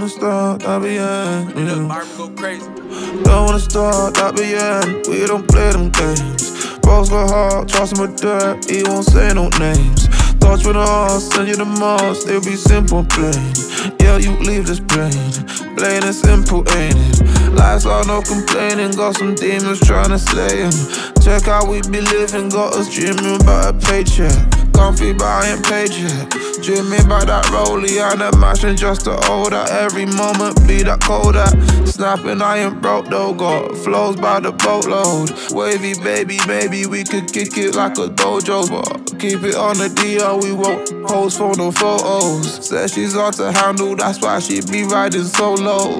wanna start, that be end. Yeah. go crazy. Don't wanna start, that be end. We don't play them games. Both go hard, trust him with dirt, he won't say no names. Thoughts with heart, send you the most, they'll be simple, plain. Yeah, you leave this plain, plain and simple, ain't it? Life's all no complaining, got some demons trying to slay him. Check how we be living, got us dreaming about a paycheck. Comfy, but I ain't paid yet. Dreaming that rollie and a mashing just to hold that. Every moment be that cold at. Snapping, I ain't broke though. Got flows by the boatload. Wavy, baby, maybe we could kick it like a dojo. But keep it on the DL, we won't post for no photos. Said she's on to handle, that's why she be riding solo.